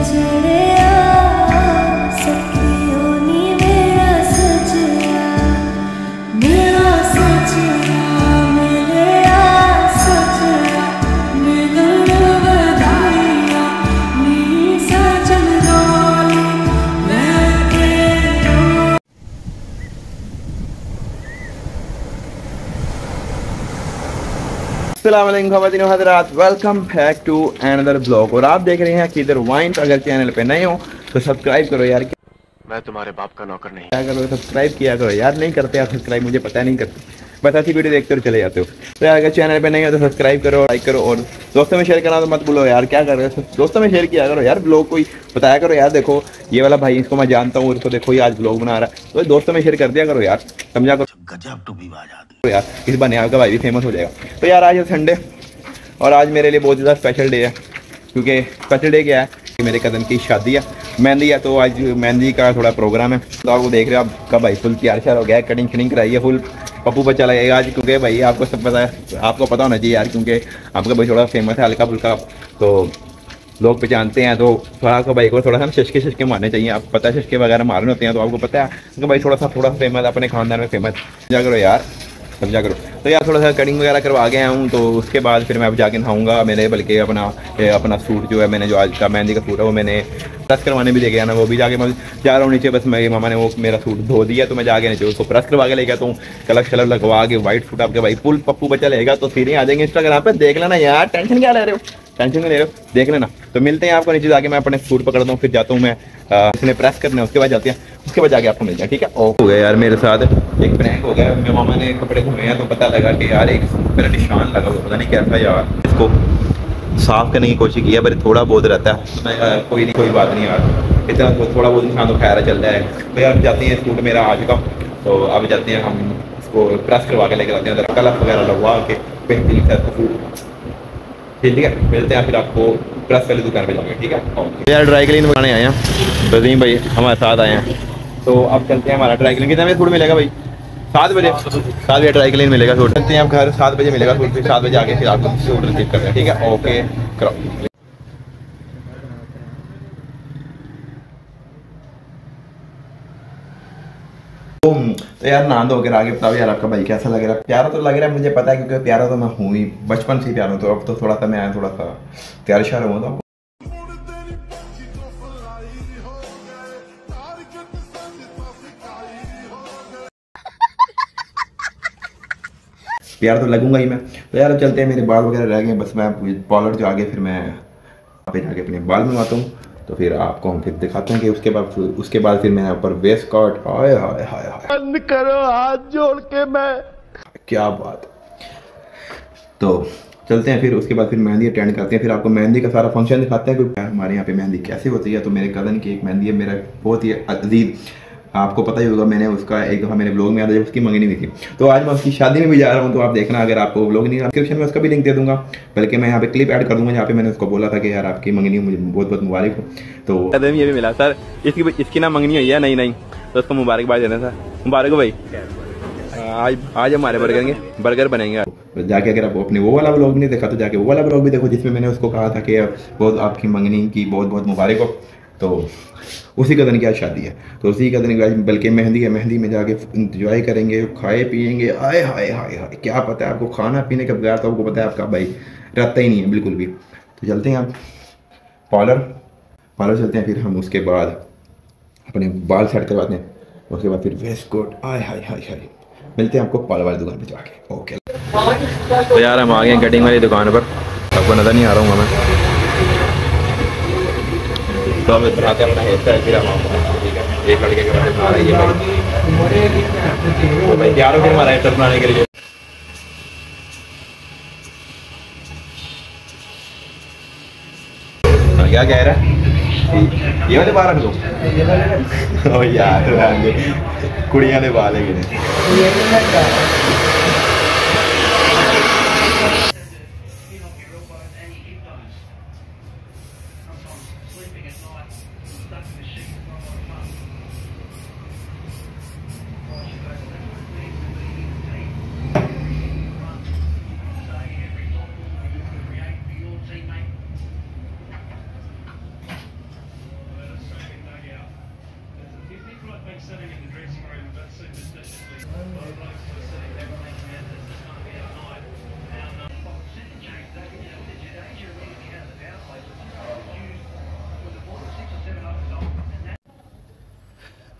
eternity. हजरात। Welcome back to another blog और आप देख रहे हैं किधर वाइन अगर चैनल पे नए हो तो सब्सक्राइब करो यार। मैं तुम्हारे बाप का नौकर नहीं। क्या करो सब्सक्राइब किया करो। यार नहीं करते आप सब्सक्राइब मुझे पता नहीं करते। बस ऐसी वीडियो देखते हो चले जाते हो। तो यार अगर चैनल पे नहीं हो तो सब्सक्राइब करो लाइक करो और दोस्तों में शेयर करना तो मत बोलो यार। क्या कर रहे हो? दोस्तों में शेयर किया करो यार। ब्लॉग कोई बताया करो यार। देखो ये वाला भाई इसको मैं जानता हूँ इसको देखो ये आज ब्लॉग बना रहा है। तो दोस्तों में शेयर कर दिया करो यार। समझा करो। गजब टू भी आज़ाद तो यार, इस बने आपका भाई भी फ़ेमस हो जाएगा। तो यार, आज है संडे और आज मेरे लिए बहुत ज़्यादा स्पेशल डे है, क्योंकि स्पेशल डे क्या है कि मेरे कज़न की शादी है, मेहंदी है तो आज मेहंदी का थोड़ा प्रोग्राम है। तो आपको देख रहे हो, आपका भाई फुल तैयार श्यार हो गया कटिंग शटिंग कराई है फुल पप्पू बच्चा लगेगा आज, क्योंकि भाई आपको सब पता है, आपको पता होना चाहिए यार, क्योंकि आपका भाई थोड़ा फ़ेमस है हल्का फुल्का तो लोग पहचानते हैं तो थोड़ा आपका भाई को थोड़ा सा शशके शशके मारने चाहिए। आपको पता है, शशके वगैरह मारने होते हैं तो आपको पता है कि भाई थोड़ा सा, थोड़ा फ़ेमस अपने खानदान में फ़ेमस समझा करो यार। समझा करो। तो यार थोड़ा सा कटिंग वगैरह करवा गया हूँ तो उसके बाद फिर मैं अब जाके नहाऊँगा। मैंने बल्कि अपना अपना सूट जो है, मैंने जो आज का मेहंदी का सूट है, वो मैंने प्रेस करवाने भी ले गया ना, वो भी जाके मैं जा रहा हूँ नीचे, बस मेरी मामा ने वो मेरा सूट धो दिया तो मैं जाके नीचे उसको प्रेस करवा के ले गया तो कलर शलर लगवा के व्हाइट सूट आपके भाई फुल पप्पू बच्चा लेगा तो ही आ जाएँगे इंस्टाग्राम पर देख लेना यार टेंशन क्या ले रहे हो? टेंशन नहीं ले रहे हो? देख लेना। तो मिलते हैं आपको नीचे जाके, मैं अपने सूट पकड़ता हूँ फिर जाता हूँ मैं इसने प्रेस करने, उसके बाद जाते हैं। उसके बाद जाके आपको मिल जाए ठीक है? ओके हो गया यार मेरे साथ। एक प्रैंक हो गया। मेरे मामा ने कपड़े धोए हैं तो पता लगा कि यार एक मेरा निशान लगा हुआ पता नहीं कैसा यार। इसको साफ़ करने की कोशिश की है पर थोड़ा बहुत रहता है। तो मैं कोई नहीं कोई बात नहीं यार। इतना तो थोड़ा बहुत निशान तो खैर चल जाए तो यार जाते हैं सूट मेरा आज का तो अब जाते हैं हम इसको प्रेस करवा के लेकर आते हैं। कलर वगैरह लगवा के बेहतरीन से ठीक है? मिलते हैं फिर आपको प्रेस वाली दुकान पे जाएँगे ठीक है? यार ड्राई क्लीन बनाने आए हैं। रजीम भाई हमारे साथ आए हैं। तो अब चलते हैं हमारा ड्राई क्लीन कितने बजे सूट मिलेगा भाई? सात बजे? सात बजे। ड्राई क्लीन मिलेगा सूट चलते हैं आप घर। सात बजे मिलेगा फिर सात बजे आके फिर आपको सूट रिसीव करते हैं। ठीक है? ओके करो। तो यार ना धो के आगे बताओ यार आपका भाई कैसा लग रहा है? प्यारा तो लग रहा है मुझे पता है क्योंकि प्यारा तो मैं हूँ ही। बचपन से ही प्यारा हूँ तो अब तो थोड़ा सा मैं आया थोड़ा सा तैयार श्यार हुआ तो प्यार तो लगूँगा ही मैं। तो यार चलते हैं मेरे बाल वगैरह रह गए बस मैं पार्लर जो आगे फिर मैं वहाँ पे जाके अपने बाल बनवाता हूँ। तो फिर आपको हम फिर दिखाते हैं कि उसके बाद उसके बाद फिर मैंने ऊपर वेस्ट कट हाय हाय हाय हाय। बंद करो हाथ जोड़ के मैं। क्या बात। तो चलते हैं फिर उसके बाद फिर मेहंदी अटेंड करते हैं। फिर आपको मेहंदी का सारा फ़ंक्शन दिखाते हैं। कि हमारे यहाँ पे मेहंदी कैसे होती है? तो मेरे कज़न की एक मेहंदी है मेरा बहुत ही अज़ीज़ आपको पता ही होगा मैंने उसका एक दफ़ा मेरे ब्लॉग में आता जब उसकी मंगनी हुई थी। तो आज मैं उसकी शादी में भी जा रहा हूँ तो आप देखना अगर आपको ब्लॉग नहीं डिस्क्रिप्शन में उसका भी लिंक दे दूँगा बल्कि मैं यहाँ पे क्लिप ऐड कर दूँगा जहाँ पे मैंने उसको बोला था कि यार आपकी मंगनी मुझे बहुत बहुत मुबारक हो। तो ये भी मिला। सर इसकी इसकी ना मंगनी हुई है नहीं नहीं तो उसको मुबारकबाद देना सर। मुबारक हो भाई। आज आज हमारे बर्गर के बर्गर बनेंगे। तो जाके अगर आप अपने वो वाला ब्लॉग नहीं देखा तो जाके वो वाला ब्लॉग भी देखो जिसमें मैंने उसको कहा था कि बहुत आपकी मंगनी की बहुत बहुत मुबारक हो। तो उसी की आज शादी है? तो उसी की आज बल्कि मेहंदी है, मेहंदी में जाके इंजॉय करेंगे, खाए पियेंगे, आए हाय हाय हाय, क्या पता है आपको खाना पीने के बगैर तो आपको पता है आपका भाई रहता ही नहीं है, बिल्कुल भी। तो चलते हैं आप पार्लर पार्लर चलते हैं, फिर हम उसके बाद अपने बाल सेट करवाते हैं, उसके बाद फिर वेस्ट कोट आय हाय हाय हाय, मिलते हैं आपको पार्लर वाली दुकान पर जाके। ओके तो यार हम आ गए कटिंग वाली दुकान पर। आपको नज़र नहीं आ रहा हूँ मैं। तो हम बनाते हैं अपना हेयर स्टाइल ठीक है एक लड़के के बारे में रही भाई। तैयार हो फिर हमारा हेयर स्टाइल बनाने के लिए। हाँ, क्या कह रहा है? ये वाले बाहर रख दो। यार। कुड़ियाँ ने बाल है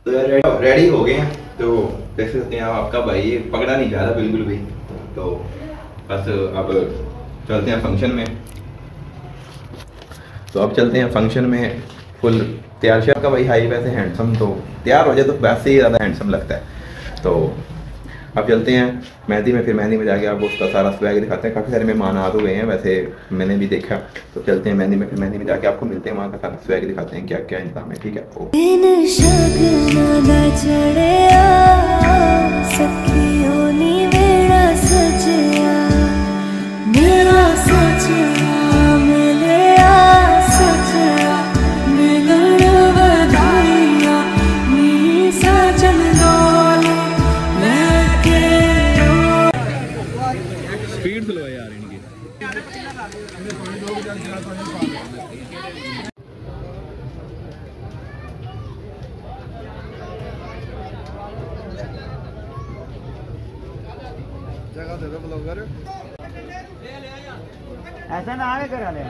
तो यार रेडी हो गए हैं। तो देख सकते हैं आप, आपका भाई पकड़ा नहीं जा रहा बिल्कुल भी। तो बस अब चलते हैं फ़ंक्शन में। तो अब चलते हैं फ़ंक्शन में फुल तैयार। का भाई हाई वैसे हैंडसम तो तैयार हो जाए तो वैसे ही ज़्यादा हैंडसम लगता है। तो अब चलते हैं। मेहंदी में फिर मेहंदी में जाके आप उसका सारा स्वैग दिखाते हैं। काफ़ी सारे मेहमान आ हुए हैं, वैसे मैंने भी देखा। तो चलते हैं मेहंदी में, फिर मेहंदी में जाके आपको मिलते हैं, वहाँ का सारा स्वैग दिखाते हैं क्या क्या इंतज़ाम है, ठीक है? ऐसा ना आवे करा ले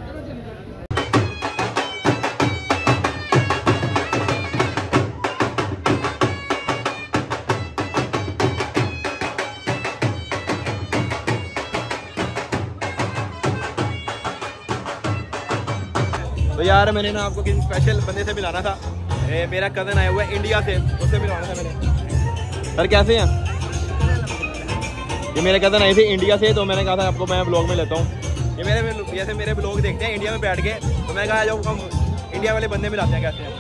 तो यार मैंने ना आपको किसी स्पेशल बंदे से मिलाना था। ए, मेरा कज़न आया हुआ है इंडिया से उससे मिलवाना था मैंने। सर कैसे हैं? ये मेरे कज़न नहीं थे इंडिया से तो मैंने कहा था, आपको मैं ब्लॉग में लेता हूँ। ये मेरे जैसे मेरे ब्लॉग देखते हैं इंडिया में बैठ के तो मैंने कहा जो हम इंडिया वाले बंदे मिलाते हैं कैसे हैं।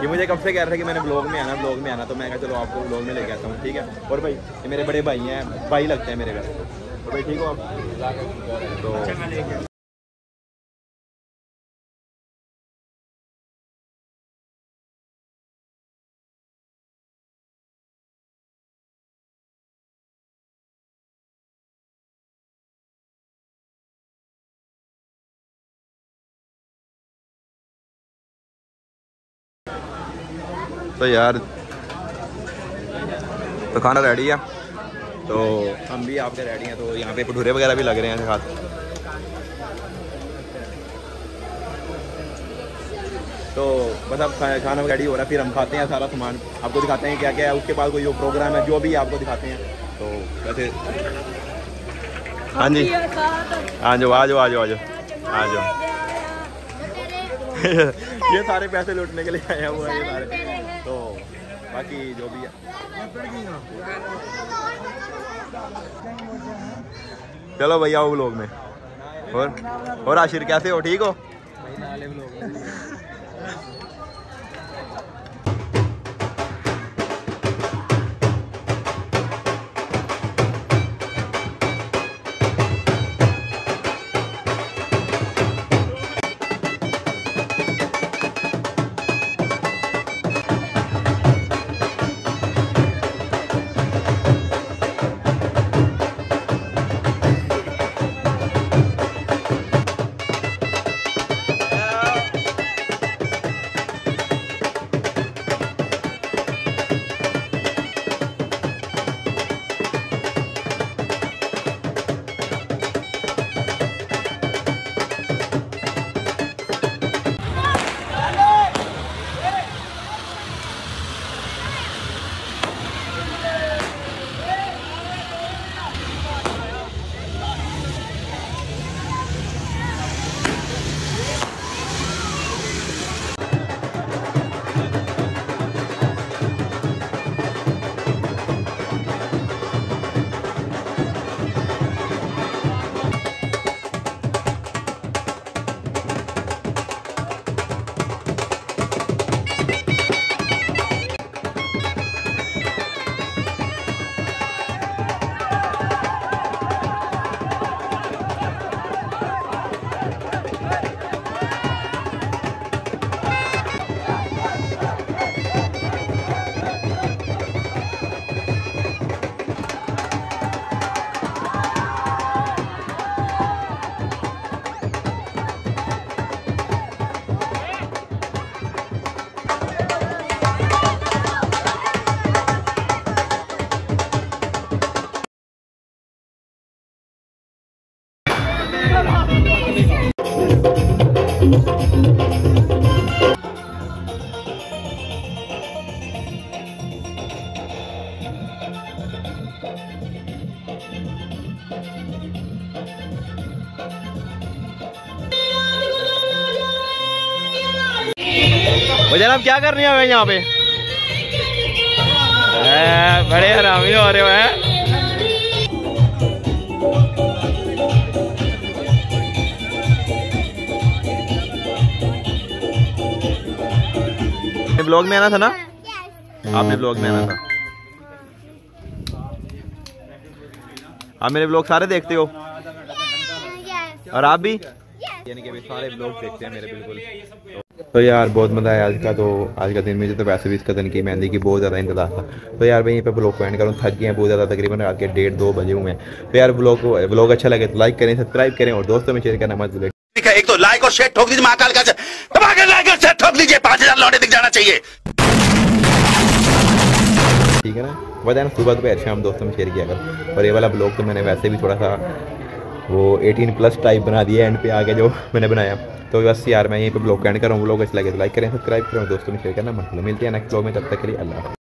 ये मुझे कब से कह रहे थे कि मैंने ब्लॉग में आना ब्लॉग में आना तो मैं कहा, चलो, आपको ब्लॉग में लेके आता हूँ, ठीक है? और भाई, ये मेरे बड़े भाई हैं, भाई लगते हैं मेरे घर। तो भाई, ठीक हो आप? तो तो यार तो खाना रेडी है। तो हम भी आपके रेडी हैं तो यहाँ पे भटूरे वगैरह भी लग रहे हैं साथ। तो बस अब खाना रेडी हो रहा है, फिर हम खाते हैं सारा सामान। आपको दिखाते हैं क्या क्या है, उसके बाद कोई जो प्रोग्राम है, जो भी आपको दिखाते हैं। तो वैसे हाँ जी। हाँ जो आ जाओ आ जाओ आ जाओ आ जाओ ये सारे पैसे लूटने के लिए आया हुआ है, ये सारे। तो बाकी जो भी है। चलो भैया वो लोग में। और और आशिर, कैसे हो? ठीक हो? वो जनाब क्या कर रही है यहाँ पे? बड़े हरामी हो रहे हो हैं? ब्लॉग में आना था ना? आपने ब्लॉग में आना था। आप मेरे ब्लॉग सारे देखते हो? और आप भी? यानी कि अभी सारे ब्लॉग देखते हैं मेरे बिल्कुल। तो यार बहुत मज़ा आया आज का तो आज का दिन मुझे तो वैसे भी इसका दिन की मेहंदी की बहुत ज़्यादा इंतज़ार था। तो यार मैं यहीं पे ब्लॉग को एंड करूँ थक गए हैं बहुत ज़्यादा तकरीबन रात के डेढ़ दो बजे हुए हैं। तो यार ब्लॉग को ब्लॉग अच्छा लगे तो लाइक करें सब्सक्राइब करें और दोस्तों में शेयर करना मत भूलें। ठीक है एक तो लाइक और शेयर ठोक दीजिए महाकाल का लाइक और शेयर ठोक दीजिए पाँच हज़ार लौटे दिख जाना चाहिए। ठीक है ना? वजह ना सुबह दोपहर शाम दोस्तों में शेयर किया कर। और ये वाला ब्लॉग तो मैंने वैसे भी थोड़ा सा वो 18 प्लस टाइप बना दिया एंड पे आके जो मैंने बनाया तो बस यार मैं यहीं पे ब्लॉग एंड कर रहा हूँ ब्लॉग अच्छा लगे तो लाइक करें सब्सक्राइब करें दोस्तों में शेयर करना मतलब मिलते हैं नेक्स्ट ब्लॉग में, तब तक के लिए अल्लाह।